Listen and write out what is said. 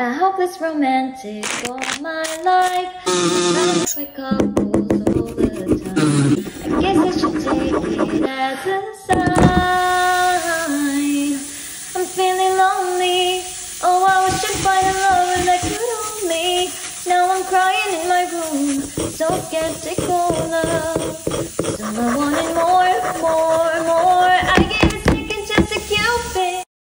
I hope hopeless romantic all my life. i couples all the time. I guess I should take it as a sign. I'm feeling lonely. Oh, I wish I'd find a lover that could hold me. Now I'm crying in my room, so skeptical of someone wanting more.